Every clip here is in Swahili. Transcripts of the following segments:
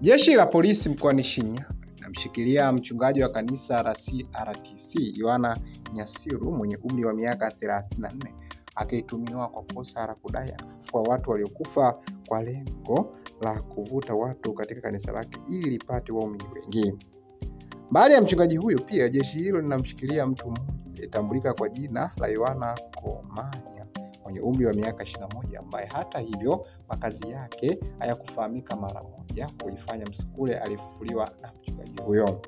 Jeshi la polisi mkoani Shinyanga linamshikilia mchungaji wa kanisa la CRTC Yohana Nyasiru mwenye umri wa miaka 34 akitumiwa kwa kosa la kudai kwa watu waliokufa kwa lengo la kuvuta watu katika kanisa lake ili lipate waumini wengi. Mbali ya mchungaji huyo, pia jeshi hilo linamshikilia mtu aliyetambulika kwa jina la Yohana Komanya mwenye umri wa miaka 21 ambaye hata hivyo makazi yake hayakufahamika mara moja, kuifanya msukule alifufuliwa na mchungaji huyo.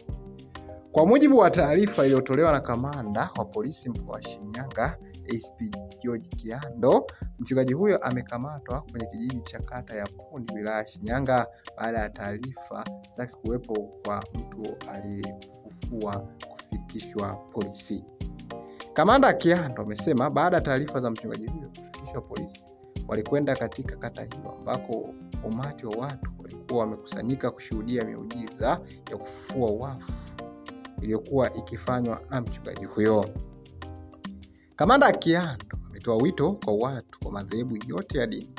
Kwa mujibu wa taarifa iliyotolewa na kamanda wa polisi mkoa wa Shinyanga ASP George Kiando, mchungaji huyo amekamatwa kwenye kijiji cha kata ya Pundi wilaya ya Shinyanga baada ya taarifa zake kuwepo kwa mtu aliyefufua kufikishwa polisi. Kamanda Kiando amesema baada ya taarifa za mchungaji huyo kufikishwa polisi, walikwenda katika kata hiyo ambako umati wa watu walikuwa wamekusanyika kushuhudia miujiza ya kufufua wafu iliyokuwa ikifanywa na mchungaji huyo. Kamanda Kiando ametoa wito kwa watu wa madhehebu yote ya dini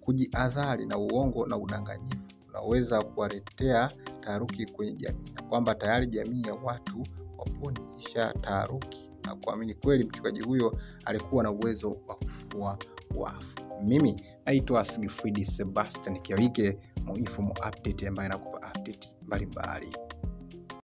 kujiadhari na uongo na udanganyifu unaweza kuwaletea taharuki kwenye jamii, na kwamba tayari jamii ya watu waponi isha taharuki na kuamini kweli mchungaji huyo alikuwa na uwezo wa kufufua wafu. Mimi naitwa Sigfrid Sebastian Kiawike, Muifumo Update ambaye nakupa update mbalimbali.